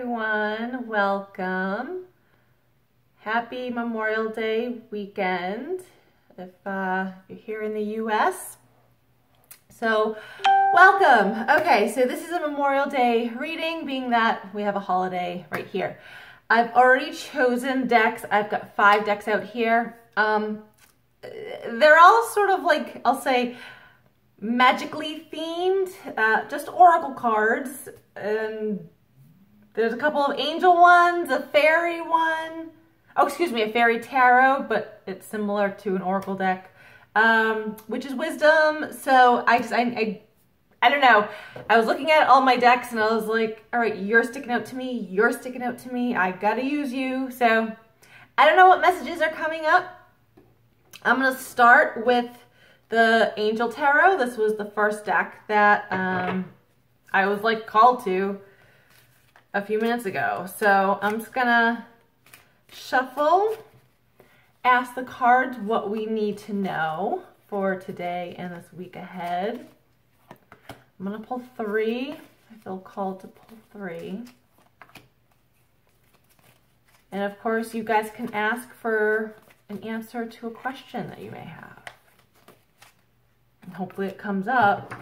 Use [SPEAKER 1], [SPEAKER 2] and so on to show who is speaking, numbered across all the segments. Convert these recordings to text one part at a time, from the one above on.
[SPEAKER 1] everyone. Welcome. Happy Memorial Day weekend if uh, you're here in the U.S. So, welcome. Okay, so this is a Memorial Day reading, being that we have a holiday right here. I've already chosen decks. I've got five decks out here. Um, they're all sort of like, I'll say, magically themed, uh, just oracle cards. And there's a couple of angel ones, a fairy one. Oh, excuse me, a fairy tarot, but it's similar to an oracle deck, um, which is wisdom. So I just, I, I, I don't know. I was looking at all my decks and I was like, all right, you're sticking out to me. You're sticking out to me. I gotta use you. So I don't know what messages are coming up. I'm gonna start with the Angel Tarot. This was the first deck that um, I was like called to a few minutes ago. So I'm just gonna shuffle, ask the cards what we need to know for today and this week ahead. I'm gonna pull three. I feel called to pull three. And of course, you guys can ask for an answer to a question that you may have. And hopefully it comes up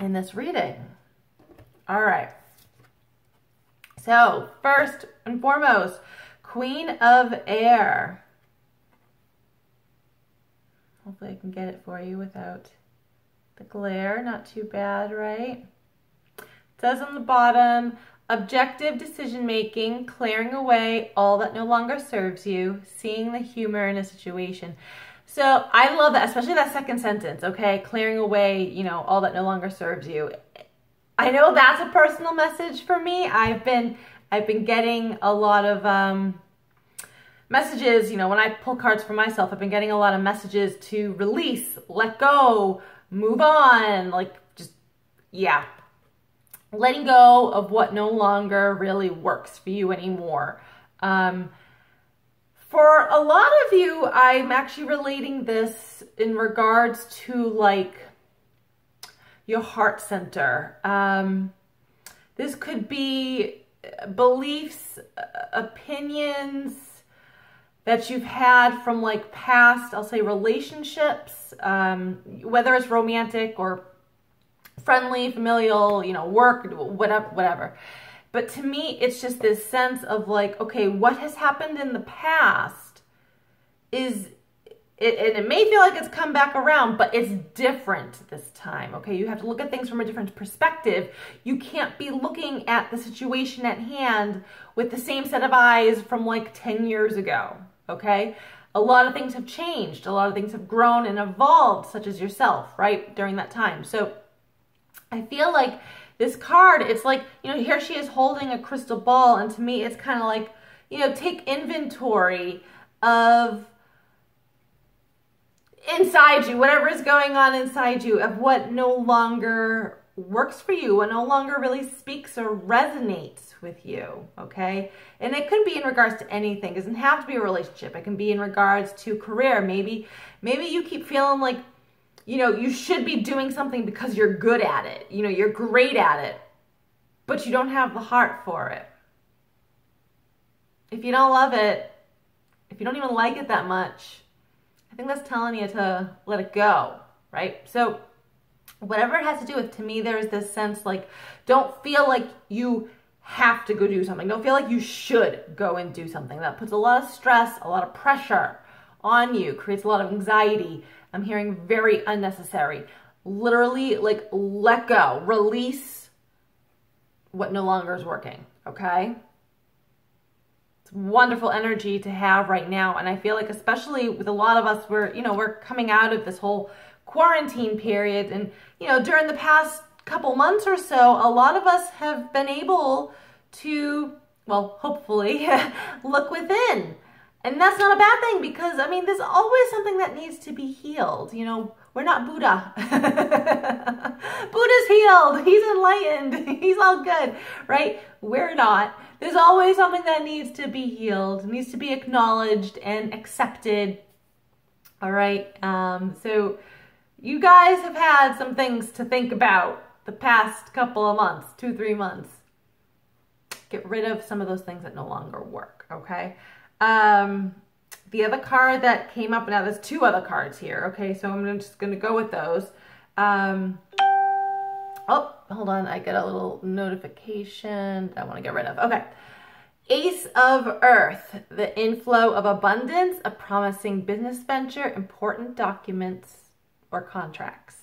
[SPEAKER 1] in this reading. All right. So first and foremost, Queen of Air. Hopefully I can get it for you without the glare. Not too bad, right? It says on the bottom, objective decision making, clearing away all that no longer serves you, seeing the humor in a situation. So I love that, especially that second sentence, okay? Clearing away, you know, all that no longer serves you. I know that's a personal message for me. I've been I've been getting a lot of um, messages, you know, when I pull cards for myself, I've been getting a lot of messages to release, let go, move on, like just, yeah. Letting go of what no longer really works for you anymore. Um, for a lot of you, I'm actually relating this in regards to like your heart center. Um, this could be beliefs, opinions that you've had from like past, I'll say relationships, um, whether it's romantic or friendly, familial, you know, work, whatever, whatever. But to me, it's just this sense of like, okay, what has happened in the past is it, and it may feel like it's come back around, but it's different this time, okay? You have to look at things from a different perspective. You can't be looking at the situation at hand with the same set of eyes from like 10 years ago, okay? A lot of things have changed. A lot of things have grown and evolved, such as yourself, right, during that time. So I feel like this card, it's like, you know, here she is holding a crystal ball, and to me, it's kind of like, you know, take inventory of inside you, whatever is going on inside you, of what no longer works for you, what no longer really speaks or resonates with you, okay? And it could be in regards to anything. It doesn't have to be a relationship. It can be in regards to career. Maybe, maybe you keep feeling like, you know, you should be doing something because you're good at it. You know, you're great at it, but you don't have the heart for it. If you don't love it, if you don't even like it that much, I think that's telling you to let it go, right? So whatever it has to do with, to me, there's this sense like, don't feel like you have to go do something. Don't feel like you should go and do something. That puts a lot of stress, a lot of pressure on you, creates a lot of anxiety. I'm hearing very unnecessary. Literally, like, let go, release what no longer is working, okay? Wonderful energy to have right now. And I feel like especially with a lot of us, we're, you know, we're coming out of this whole quarantine period. And, you know, during the past couple months or so, a lot of us have been able to, well, hopefully look within. And that's not a bad thing because, I mean, there's always something that needs to be healed. You know, we're not Buddha. Buddha's healed. He's enlightened. He's all good, right? We're not. There's always something that needs to be healed, needs to be acknowledged and accepted. All right. Um, so you guys have had some things to think about the past couple of months, two, three months. Get rid of some of those things that no longer work, okay? Um, the other card that came up, now there's two other cards here, okay? So I'm just going to go with those. Um, oh, hold on. I get a little notification I want to get rid of. Okay. Ace of Earth, the inflow of abundance, a promising business venture, important documents or contracts.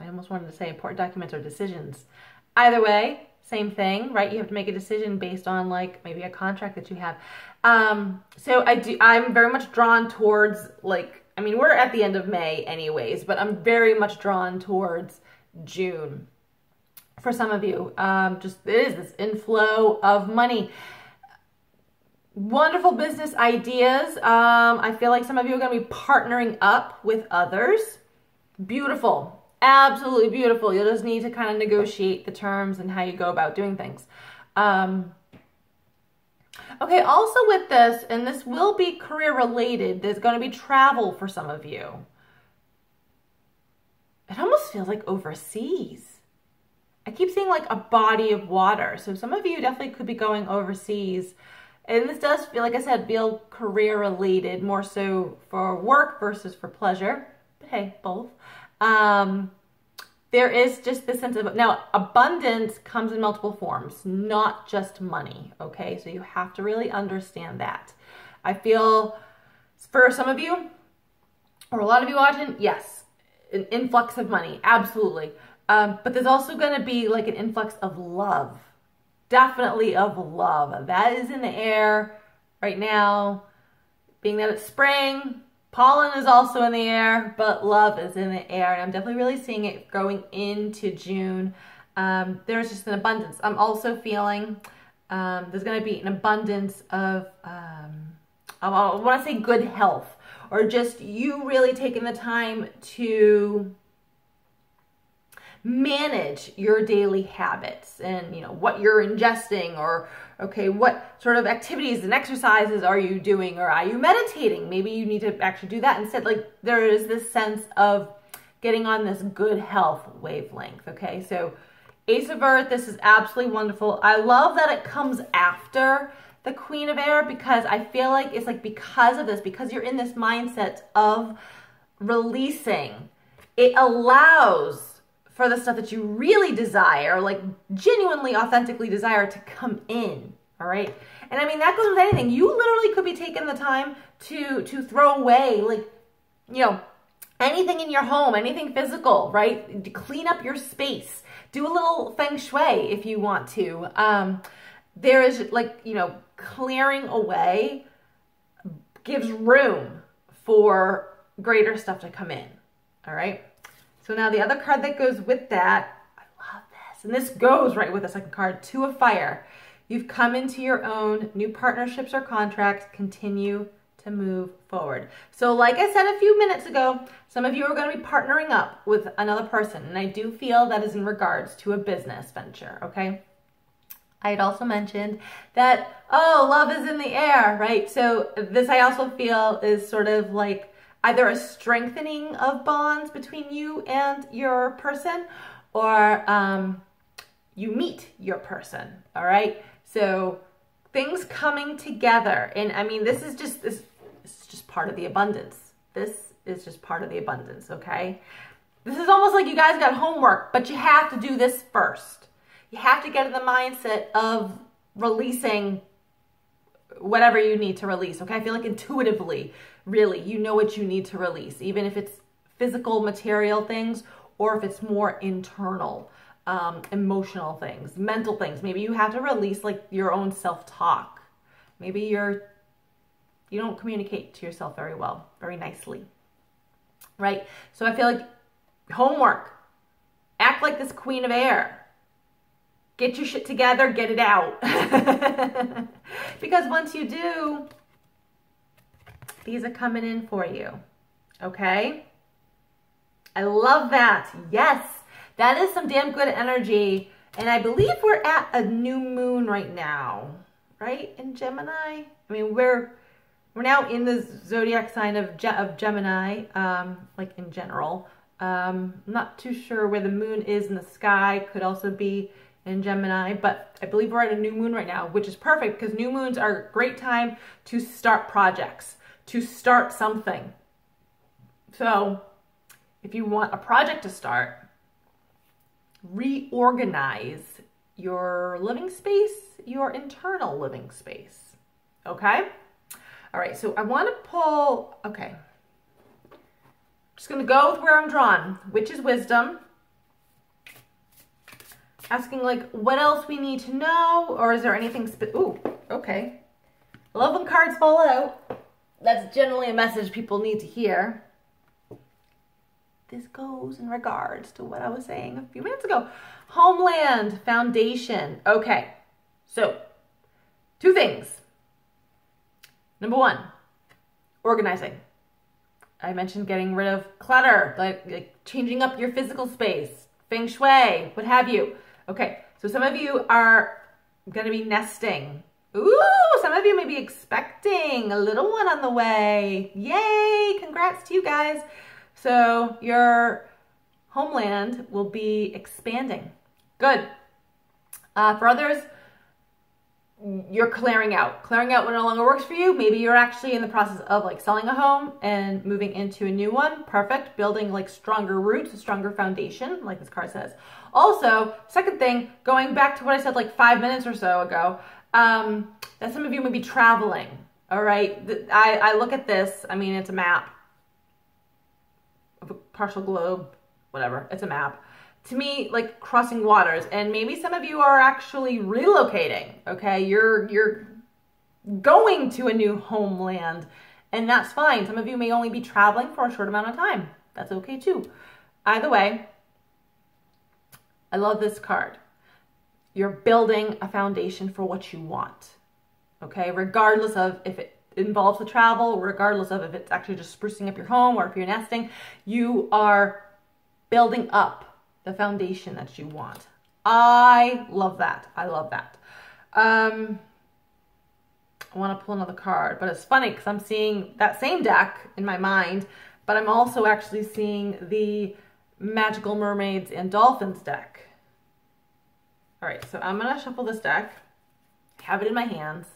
[SPEAKER 1] I almost wanted to say important documents or decisions. Either way, same thing, right? You have to make a decision based on like maybe a contract that you have. Um, so I do, I'm very much drawn towards like, I mean, we're at the end of May anyways, but I'm very much drawn towards June for some of you. Um, just it is this inflow of money wonderful business ideas. Um, I feel like some of you are going to be partnering up with others. Beautiful. Absolutely beautiful. You'll just need to kind of negotiate the terms and how you go about doing things. Um, okay, also with this, and this will be career related, there's going to be travel for some of you. It almost feels like overseas. I keep seeing like a body of water. So some of you definitely could be going overseas and this does feel, like I said, feel career related, more so for work versus for pleasure. But hey, both. Um, there is just this sense of, now abundance comes in multiple forms, not just money, okay? So you have to really understand that. I feel for some of you, or a lot of you watching, yes, an influx of money, absolutely. Um, but there's also gonna be like an influx of love definitely of love. That is in the air right now. Being that it's spring, pollen is also in the air, but love is in the air. And I'm definitely really seeing it going into June. Um, there's just an abundance. I'm also feeling um, there's going to be an abundance of, um, I want to say good health or just you really taking the time to manage your daily habits and you know what you're ingesting or okay what sort of activities and exercises are you doing or are you meditating? Maybe you need to actually do that instead. Like there is this sense of getting on this good health wavelength okay? So ace of earth this is absolutely wonderful. I love that it comes after the queen of air because i feel like it's like because of this because you're in this mindset of releasing it allows for the stuff that you really desire, like genuinely, authentically desire to come in. All right. And I mean, that goes with anything. You literally could be taking the time to, to throw away, like, you know, anything in your home, anything physical, right? To clean up your space. Do a little feng shui if you want to. Um, there is like, you know, clearing away gives room for greater stuff to come in. All right. So now the other card that goes with that, I love this, and this goes right with the second card, Two of Fire. You've come into your own new partnerships or contracts, continue to move forward. So like I said a few minutes ago, some of you are going to be partnering up with another person, and I do feel that is in regards to a business venture, okay? I had also mentioned that, oh, love is in the air, right? So this I also feel is sort of like either a strengthening of bonds between you and your person or um, you meet your person, all right? So things coming together. And I mean, this is just, this, this is just part of the abundance. This is just part of the abundance, okay? This is almost like you guys got homework, but you have to do this first. You have to get in the mindset of releasing whatever you need to release, okay? I feel like intuitively really you know what you need to release, even if it's physical material things or if it's more internal um, emotional things, mental things. Maybe you have to release like your own self-talk. Maybe you're you don't communicate to yourself very well, very nicely. Right? So I feel like homework. Act like this queen of air. Get your shit together, get it out. because once you do, these are coming in for you. Okay? I love that. Yes, that is some damn good energy. And I believe we're at a new moon right now, right? In Gemini. I mean, we're we're now in the zodiac sign of, Ge of Gemini, um, like in general. Um, not too sure where the moon is in the sky. Could also be in Gemini, but I believe we're at a new moon right now, which is perfect because new moons are a great time to start projects, to start something. So if you want a project to start, reorganize your living space, your internal living space. Okay? All right, so I want to pull, okay. Just going to go with where I'm drawn, which is wisdom. Asking like what else we need to know, or is there anything, ooh, okay. I love when cards fall out. That's generally a message people need to hear. This goes in regards to what I was saying a few minutes ago. Homeland Foundation. Okay, so two things. Number one, organizing. I mentioned getting rid of clutter, like, like changing up your physical space, feng shui, what have you. Okay, so some of you are going to be nesting. Ooh, some of you may be expecting a little one on the way. Yay, congrats to you guys. So your homeland will be expanding. Good. Uh, for others, you're clearing out. Clearing out what no longer works for you. Maybe you're actually in the process of like selling a home and moving into a new one. Perfect. Building like stronger roots, a stronger foundation, like this card says. Also, second thing, going back to what I said like five minutes or so ago, um, that some of you may be traveling. All right. I, I look at this. I mean, it's a map of a partial globe, whatever. It's a map to me like crossing waters. And maybe some of you are actually relocating okay? You're you're going to a new homeland and that's fine. Some of you may only be traveling for a short amount of time. That's okay too. Either way i love this card. You're building a foundation for what you want okay? Regardless of if it involves the travel regardless of if it's actually just sprucing up your home or if you're nesting you are building up the foundation that you want. I love that. I love that. Um, I want to pull another card, but it's funny because I'm seeing that same deck in my mind, but I'm also actually seeing the Magical Mermaids and Dolphins deck. All right, so I'm going to shuffle this deck, have it in my hands.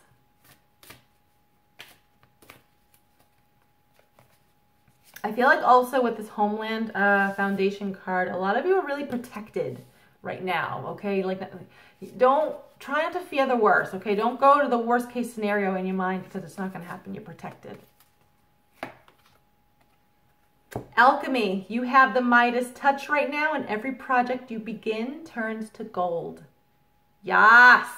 [SPEAKER 1] I feel like also with this Homeland uh, Foundation card, a lot of you are really protected right now, okay? Like, don't try not to fear the worst, okay? Don't go to the worst case scenario in your mind because it's not going to happen. You're protected. Alchemy, you have the Midas touch right now, and every project you begin turns to gold. Yes.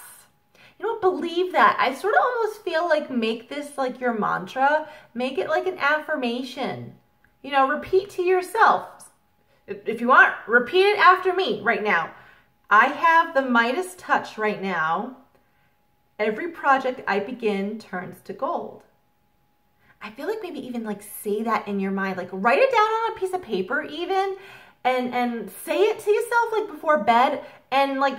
[SPEAKER 1] You don't believe that. I sort of almost feel like make this like your mantra. Make it like an affirmation. You know, repeat to yourself. If you want, repeat it after me right now. I have the Midas touch right now. Every project I begin turns to gold. I feel like maybe even like say that in your mind, like write it down on a piece of paper even and and say it to yourself like before bed and like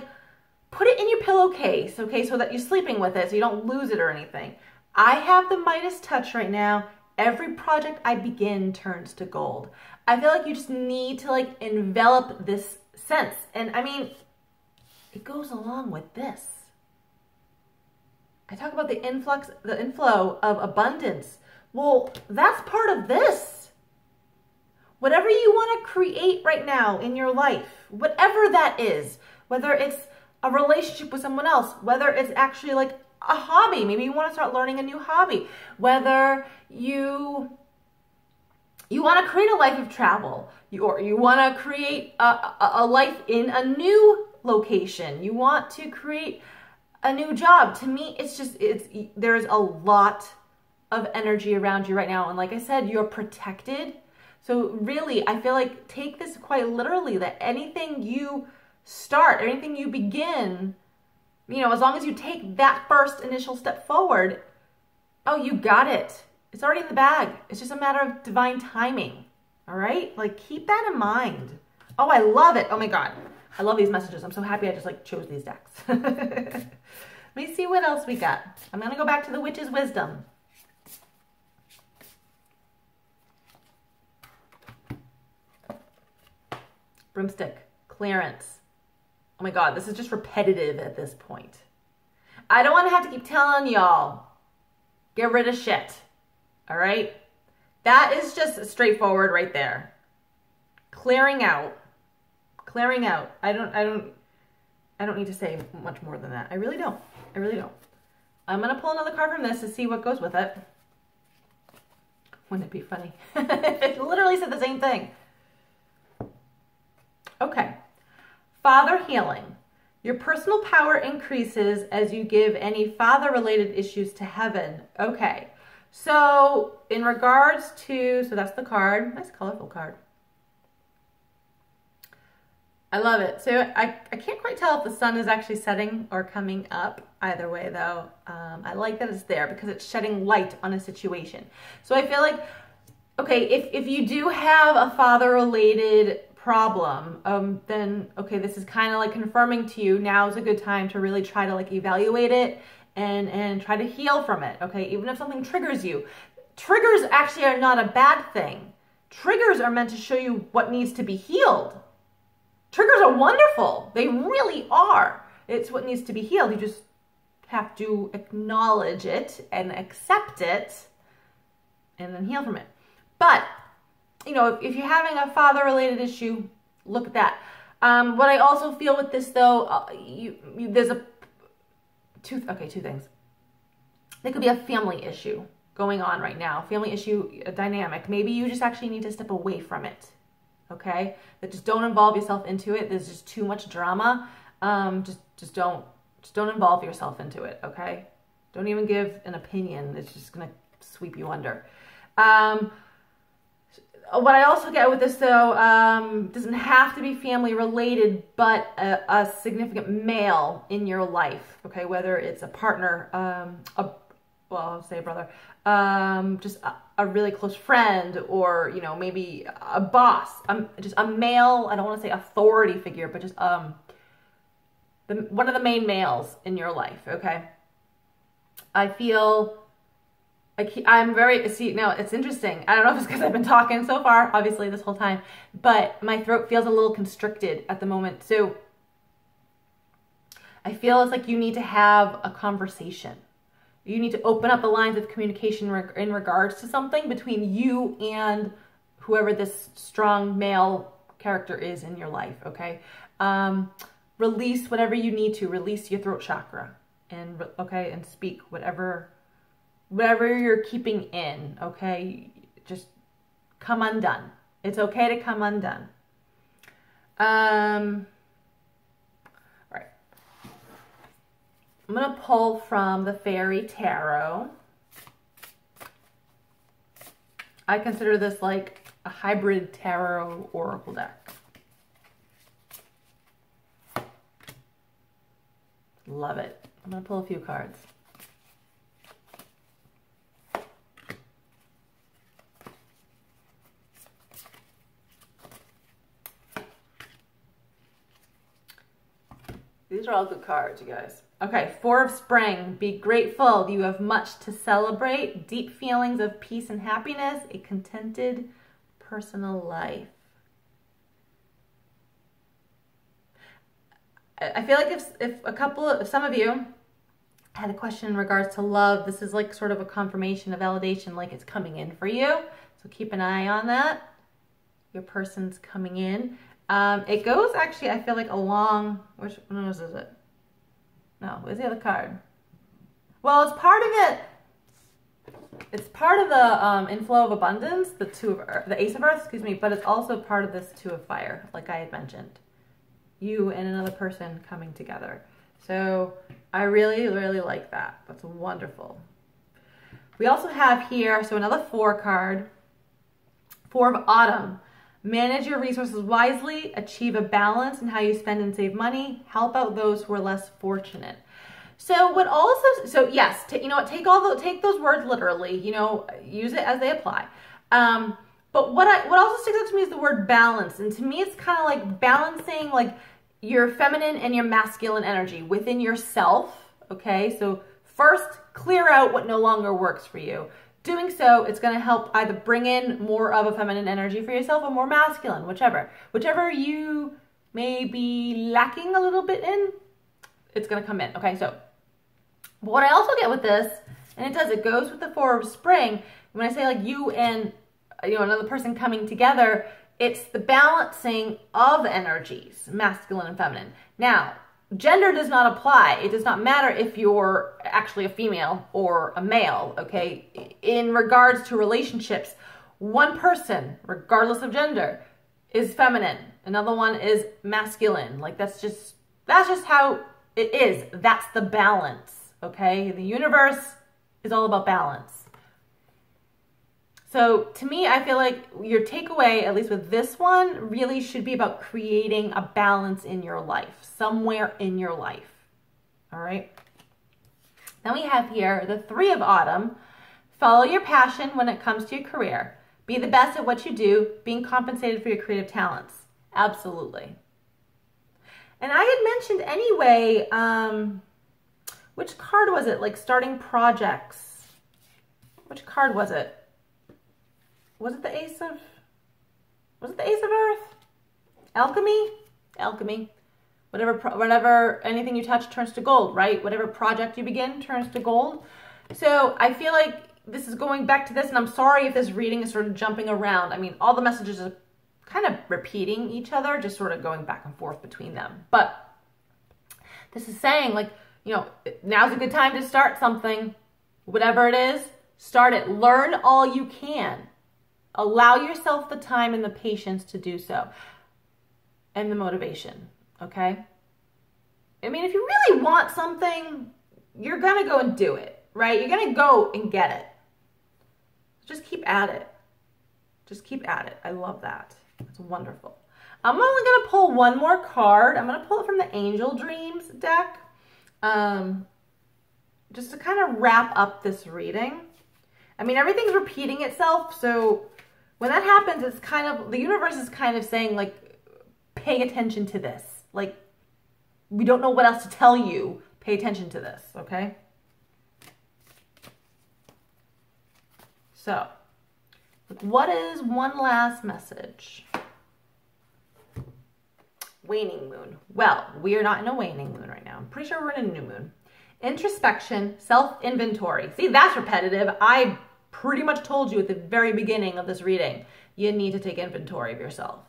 [SPEAKER 1] put it in your pillowcase, okay, so that you're sleeping with it so you don't lose it or anything. I have the Midas touch right now every project I begin turns to gold. I feel like you just need to like envelop this sense. And I mean, it goes along with this. I talk about the influx, the inflow of abundance. Well, that's part of this. Whatever you want to create right now in your life, whatever that is, whether it's a relationship with someone else, whether it's actually like a hobby. Maybe you want to start learning a new hobby. Whether you you want to create a life of travel, you, or you want to create a, a life in a new location. You want to create a new job. To me, it's just it's there's a lot of energy around you right now, and like I said, you're protected. So really, I feel like take this quite literally that anything you start, anything you begin you know, as long as you take that first initial step forward, oh, you got it. It's already in the bag. It's just a matter of divine timing. All right? Like, keep that in mind. Oh, I love it. Oh my God. I love these messages. I'm so happy I just like chose these decks. Let me see what else we got. I'm going to go back to the Witch's Wisdom. Broomstick, clearance. Oh my God, this is just repetitive at this point. I don't want to have to keep telling y'all, get rid of shit. All right? That is just straightforward right there. Clearing out. Clearing out. I don't, I don't, I don't need to say much more than that. I really don't. I really don't. I'm going to pull another card from this to see what goes with it. Wouldn't it be funny? it literally said the same thing. Okay. Father healing. Your personal power increases as you give any father related issues to heaven. Okay. So, in regards to, so that's the card. Nice colorful card. I love it. So I, I can't quite tell if the sun is actually setting or coming up. Either way, though, um, I like that it's there because it's shedding light on a situation. So I feel like, okay, if, if you do have a father-related problem, um, then, okay, this is kind of like confirming to you now is a good time to really try to like evaluate it and, and try to heal from it, okay? Even if something triggers you. Triggers actually are not a bad thing. Triggers are meant to show you what needs to be healed Triggers are wonderful. They really are. It's what needs to be healed. You just have to acknowledge it and accept it and then heal from it. But, you know, if, you're having a father related issue, look at that. Um, what I also feel with this though, uh, you, you, there's a two, okay, two things. There could be a family issue going on right now, family issue dynamic. Maybe you just actually need to step away from it okay? That just don't involve yourself into it. There's just too much drama. Um, just, just don't, just don't involve yourself into it, okay? Don't even give an opinion. It's just gonna sweep you under. Um, what I also get with this though, um, doesn't have to be family related, but a, a, significant male in your life, okay? Whether it's a partner, um, a, well, I'll say brother, um, just a, a, really close friend or, you know, maybe a boss, um, just a male, I don't want to say authority figure, but just um, the, one of the main males in your life, okay? I feel I I'm very, see, now it's interesting. I don't know if it's because I've been talking so far, obviously this whole time, but my throat feels a little constricted at the moment. So I feel it's like you need to have a conversation you need to open up the lines of communication in regards to something between you and whoever this strong male character is in your life, okay? Um, release whatever you need to. Release your throat chakra and, okay, and speak whatever, whatever you're keeping in, okay? Just come undone. It's okay to come undone. Um, I'm going to pull from the Fairy Tarot. I consider this like a hybrid tarot oracle deck. Love it. I'm going to pull a few cards. These are all good cards, you guys. Okay, Four of Spring. Be grateful. You have much to celebrate. Deep feelings of peace and happiness. A contented personal life. I feel like if, if a couple of, some of you had a question in regards to love, this is like sort of a confirmation, a validation, like it's coming in for you. So keep an eye on that. Your person's coming in. Um, it goes actually, I feel like along, which one is it? No, where's the other card? Well, it's part of it. It's part of the um, inflow of abundance, the two of Earth, the Ace of Earth, excuse me, but it's also part of this Two of Fire, like I had mentioned. You and another person coming together. So I really, really like that. That's wonderful. We also have here, so another four card, Four of Autumn. Manage your resources wisely, achieve a balance in how you spend and save money, help out those who are less fortunate. So what also, so yes, you know what, take all the, take those words literally, you know, use it as they apply. Um, but what I, what also sticks out to me is the word balance. And to me, it's kind of like balancing like your feminine and your masculine energy within yourself. Okay. So first clear out what no longer works for you. Doing so, it's going to help either bring in more of a feminine energy for yourself or more masculine, whichever. Whichever you may be lacking a little bit in, it's going to come in. Okay, so what I also get with this, and it does, it goes with the four of spring. When I say like you and you know another person coming together, it's the balancing of energies, masculine and feminine. Now, gender does not apply. It does not matter if you're actually a female or a male, okay? In regards to relationships, one person, regardless of gender, is feminine. Another one is masculine. Like that's just that's just how it is. That's the balance, okay? The universe is all about balance. So to me, I feel like your takeaway, at least with this one, really should be about creating a balance in your life, somewhere in your life. All right. Then we have here the three of autumn. Follow your passion when it comes to your career. Be the best at what you do, being compensated for your creative talents. Absolutely. And I had mentioned anyway, um, which card was it? Like starting projects. Which card was it? Was it the Ace of, was it the Ace of Earth? Alchemy? Alchemy. Whatever, whatever, anything you touch turns to gold, right? Whatever project you begin turns to gold. So I feel like this is going back to this, and I'm sorry if this reading is sort of jumping around. I mean, all the messages are kind of repeating each other, just sort of going back and forth between them. But this is saying, like, you know, now's a good time to start something. Whatever it is, start it. Learn all you can. Allow yourself the time and the patience to do so and the motivation, okay? I mean, if you really want something, you're to go and do it, right? You're to go and get it. Just keep at it. Just keep at it. I love that. It's wonderful. I'm only to pull one more card. I'm to pull it from the Angel Dreams deck. Um, just to kind of wrap up this reading. I mean, everything's repeating itself, so when that happens, it's kind of, the universe is kind of saying like, pay attention to this. Like, we don't know what else to tell you. Pay attention to this, okay? So, what is one last message? Waning moon. Well, we are not in a waning moon right now. I'm pretty sure we're in a new moon. Introspection, self-inventory. See, that's repetitive. I pretty much told you at the very beginning of this reading, you need to take inventory of yourself.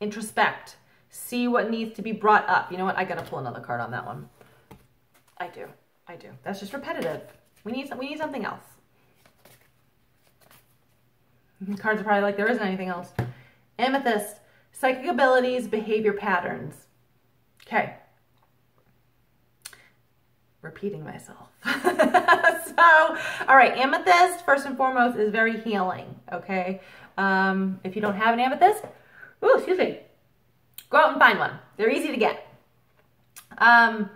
[SPEAKER 1] Introspect. See what needs to be brought up. You know what? I got to pull another card on that one. I do. I do. That's just repetitive. We need, we need something else. Cards are probably like, there isn't anything else. Amethyst. Psychic abilities, behavior patterns. Okay repeating myself. so, all right, amethyst, first and foremost, is very healing, okay? Um, if you don't have an amethyst, ooh, excuse me, go out and find one. They're easy to get. Um,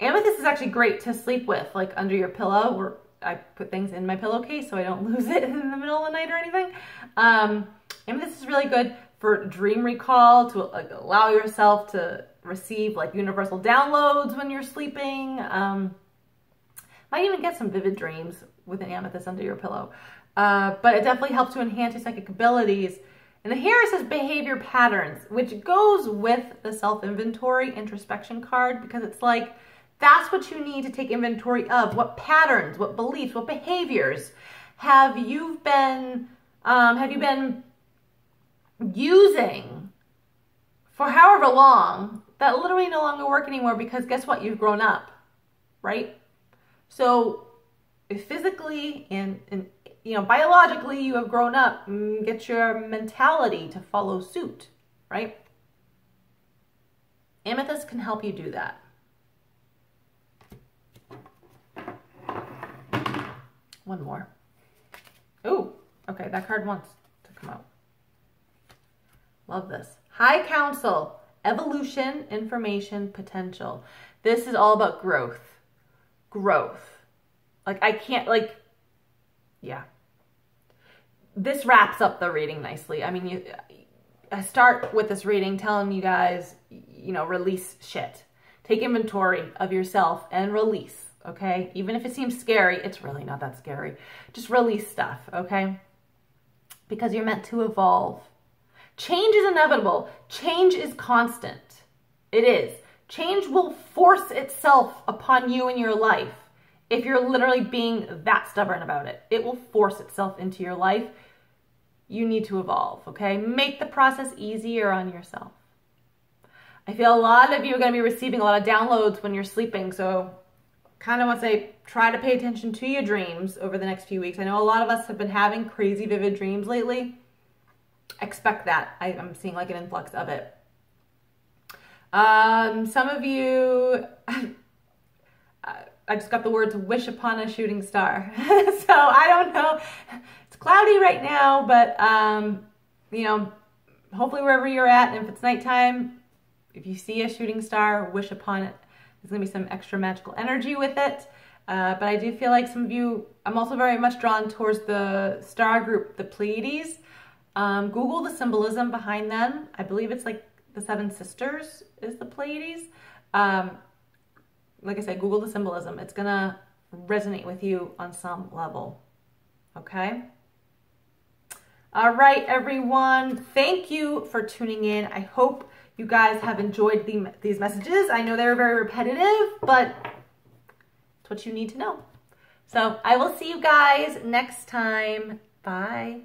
[SPEAKER 1] amethyst is actually great to sleep with, like under your pillow, or I put things in my pillowcase so I don't lose it in the middle of the night or anything. Um, amethyst is really good for dream recall, to like, allow yourself to receive like universal downloads when you're sleeping. Um, might even get some vivid dreams with an amethyst under your pillow. Uh, but it definitely helps to enhance your psychic abilities. And here it says behavior patterns, which goes with the self-inventory introspection card because it's like, that's what you need to take inventory of. What patterns, what beliefs, what behaviors have you been, um, have you been using for however long that literally no longer work anymore because guess what? You've grown up, right? So if physically and, and you know, biologically you have grown up, mm, get your mentality to follow suit, right? Amethyst can help you do that. One more. Oh, okay, that card wants to come out. Love this. High Council evolution, information, potential. This is all about growth. Growth. Like, I can't, like, yeah. This wraps up the reading nicely. I mean, you, I start with this reading telling you guys, you know, release shit. Take inventory of yourself and release, okay? Even if it seems scary, it's really not that scary. Just release stuff, okay? Because you're meant to evolve. Change is inevitable. Change is constant. It is. Change will force itself upon you in your life if you're literally being that stubborn about it. It will force itself into your life. You need to evolve, okay? Make the process easier on yourself. I feel a lot of you are going to be receiving a lot of downloads when you're sleeping, so kind of want to say try to pay attention to your dreams over the next few weeks. I know a lot of us have been having crazy vivid dreams lately. Expect that. I, am seeing like an influx of it. Um, some of you, I just got the words wish upon a shooting star. so I don't know. It's cloudy right now, but, um, you know, hopefully wherever you're at, and if it's nighttime, if you see a shooting star, wish upon it. There's going to be some extra magical energy with it. Uh, but I do feel like some of you, I'm also very much drawn towards the star group, the Pleiades. Um, Google the symbolism behind them. I believe it's like the Seven Sisters is the Pleiades. Um, like I said, Google the symbolism. It's going to resonate with you on some level. Okay? All right, everyone. Thank you for tuning in. I hope you guys have enjoyed the, these messages. I know they're very repetitive, but it's what you need to know. So I will see you guys next time. Bye.